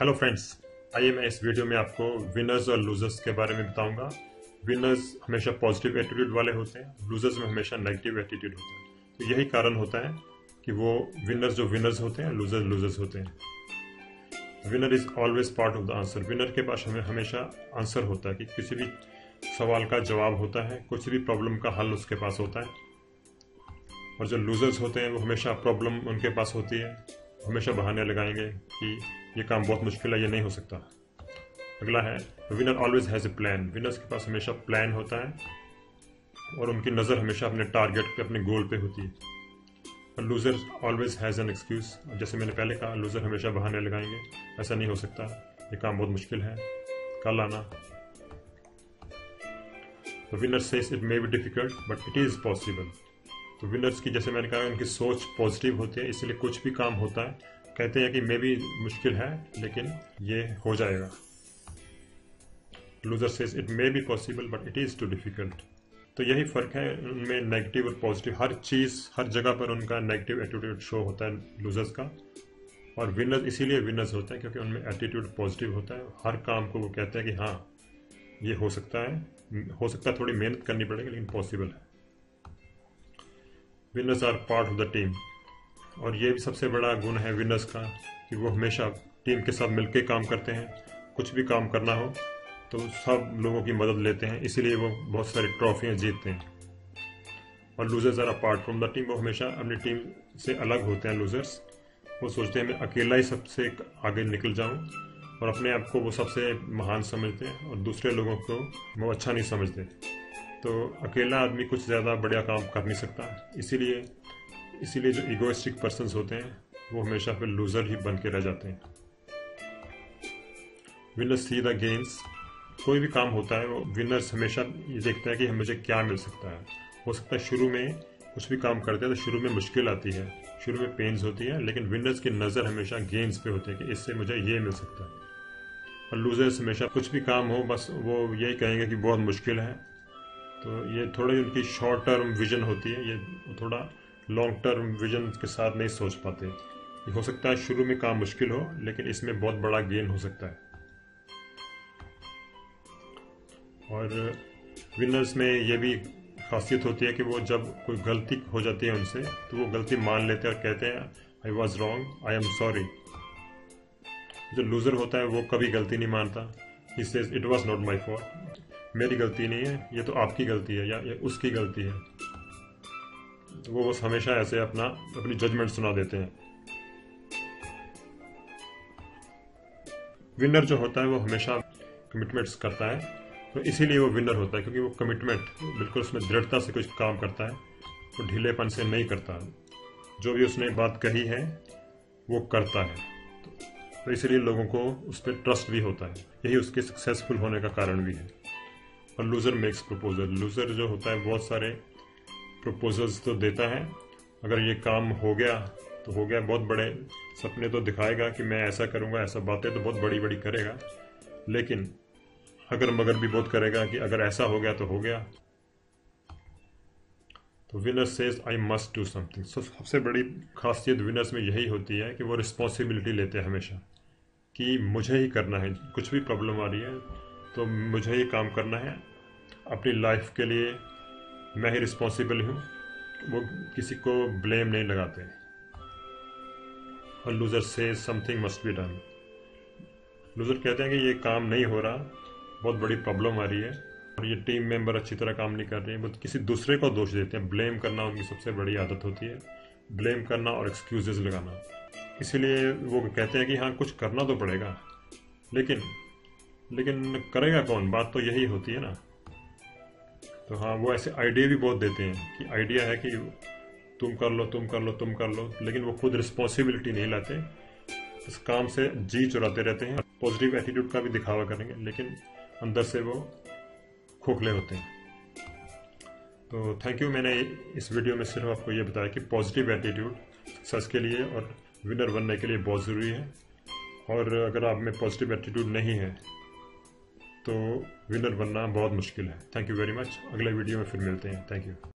Hello friends आइए मैं इस वीडियो में आपको विनर्स और लूजर्स के बारे में बताऊँगा। विनर्स हमेशा पॉजिटिव एटीट्यूड वाले होते हैं लूजर्स में हमेशा नेगेटिव एटीट्यूड होता है। तो यही कारण होता है कि वो विनर्स जो विनर्स होते हैं लूजर्स लूजर्स होते हैं। Winner is always part of the answer winner के पास हमें हमेशा आंसर होता है कि किसी भी सवाल का जवाब होता है, कुछ भी प्रॉब्लम का हल उसके पास होता है। और जो लूजर्स होते हैं, वो हमेशा प्रॉब्लम उनके पास होती है। हमेशा बहाने लगाएँगे कि ये काम बहुत मुश्किल है, ये नहीं हो सकता। अगला है winner always has a plan winners के पास हमेशा प्लान होता है और उनकी नज़र हमेशा अपने टारगेट पे, अपने गोल पे होती है। और loser always has an excuse जैसे मैंने पहले कहा लूज़र हमेशा बहाने लगाएँगे। ऐसा नहीं हो सकता। ये काम बहुत मुश्किल है। कल आना। Winner says it may be difficult but it is possible तो विनर्स की, जैसे मैंने कहा, उनकी सोच पॉजिटिव होती है, इसलिए कुछ भी काम होता है। कहते हैं कि मे भी मुश्किल है, लेकिन ये हो जाएगा। Loser says it may be possible but it is too difficult तो यही फ़र्क है उनमें नेगेटिव और पॉजिटिव हर चीज़, हर जगह पर उनका नेगेटिव एटीट्यूड शो होता है लूजर्स का। और विनर्स इसीलिए विनर्स होते हैं, क्योंकि उनमें एटीट्यूड पॉजिटिव होता है। हर काम को वो कहते हैं कि हाँ ये हो सकता है। हो सकता है थोड़ी मेहनत करनी पड़ेगी, लेकिन पॉसिबल है। Winners are part of the team और ये भी सबसे बड़ा गुण है विनर्स का, कि वो हमेशा टीम के साथ मिलकर काम करते हैं। कुछ भी काम करना हो तो सब लोगों की मदद लेते हैं। इसीलिए वो बहुत सारी ट्रॉफियाँ जीतते हैं। और losers are apart from the team वो हमेशा अपनी टीम से अलग होते हैं लूजर्स वो सोचते हैं, मैं अकेला ही सबसे आगे निकल जाऊँ। और अपने आप को वो सबसे महान समझते हैं। और दूसरे लोगों को वो अच्छा नहीं समझते। तो अकेला आदमी कुछ ज़्यादा बढ़िया काम कर नहीं सकता। इसीलिए इसीलिए जो इगोइस्टिक पर्सनस होते हैं, वो हमेशा फिर लूज़र ही बन के रह जाते हैं। विनर्स सी द गेंस कोई भी काम होता है, वो विनर्स हमेशा ये देखता है कि मुझे क्या मिल सकता है। हो सकता है शुरू में कुछ भी काम करते हैं तो शुरू में मुश्किल आती है, शुरू में पेन्स होती है, लेकिन विनर्स की नज़र हमेशा गेम्स पे होती है कि इससे मुझे ये मिल सकता है। और लूजर्स हमेशा कुछ भी काम हो, बस वो यही कहेंगे कि बहुत मुश्किल है। तो ये थोड़ी उनकी शॉर्ट टर्म विजन होती है, ये थोड़ा लॉन्ग टर्म विजन के साथ नहीं सोच पाते। ये हो सकता है शुरू में काम मुश्किल हो, लेकिन इसमें बहुत बड़ा गेन हो सकता है। और विनर्स में ये भी खासियत होती है कि वो जब कोई गलती हो जाती है उनसे तो वो गलती मान लेते हैं और कहते हैं I was wrong I am sorry जो लूज़र होता है, वो कभी गलती नहीं मानता। It was not my fault मेरी गलती नहीं है, ये तो आपकी गलती है या, ये उसकी गलती है। वो बस हमेशा ऐसे अपना, अपनी जजमेंट सुना देते हैं। विनर जो होता है, वो हमेशा कमिटमेंट्स करता है तो इसीलिए वो विनर होता है, क्योंकि वो कमिटमेंट बिल्कुल उसमें दृढ़ता से कुछ काम करता है, वो तो ढीलेपन से नहीं करता। जो भी उसने बात कही है, वो करता है। तो इसलिए लोगों को उस पर ट्रस्ट भी होता है। यही उसके सक्सेसफुल होने का कारण भी है। और लूज़र मेक्स प्रपोजल लूज़र जो होता है, बहुत सारे प्रपोजल्स तो देता है। अगर ये काम हो गया तो हो गया बहुत बड़े। सपने तो दिखाएगा कि मैं ऐसा करूँगा, ऐसा बातें तो बहुत बड़ी बड़ी करेगा। लेकिन अगर मगर भी बहुत करेगा कि अगर ऐसा हो गया तो हो गया। तो winner says I must do something so सबसे बड़ी खासियत विनर्स में यही होती है कि वो रिस्पॉन्सिबिलिटी लेते हैं हमेशा कि मुझे ही करना है। कुछ भी प्रॉब्लम आ रही है तो मुझे ये काम करना है। अपनी लाइफ के लिए मैं ही रिस्पॉन्सिबल हूँ। वो किसी को ब्लेम नहीं लगाते। और loser says something must be done loser कहते हैं कि ये काम नहीं हो रहा। बहुत बड़ी प्रॉब्लम आ रही है। और ये टीम मेंबर अच्छी तरह काम नहीं कर रहे हैं। वो किसी दूसरे को दोष देते हैं। ब्लेम करना उनकी सबसे बड़ी आदत होती है। ब्लेम करना और एक्सक्यूजेज लगाना। इसीलिए वो कहते हैं कि हाँ कुछ करना तो पड़ेगा। लेकिन लेकिन करेगा कौन? बात तो यही होती है ना। तो हाँ वो ऐसे आइडिया भी बहुत देते हैं कि आइडिया है कि तुम कर लो, तुम कर लो, तुम कर लो, लेकिन वो खुद रिस्पॉन्सिबिलिटी नहीं लाते। इस काम से जी चुराते रहते हैं पॉजिटिव एटीट्यूड का भी दिखावा करेंगे, लेकिन अंदर से वो खोखले होते हैं। तो थैंक यू मैंने इस वीडियो में सिर्फ़ आपको ये बताया कि पॉजिटिव एटीट्यूड सक्सेस के लिए और विनर बनने के लिए बहुत ज़रूरी है। और अगर आप में पॉजिटिव एटीट्यूड नहीं है तो विनर बनना बहुत मुश्किल है। थैंक यू वेरी मच अगले वीडियो में फिर मिलते हैं। Thank you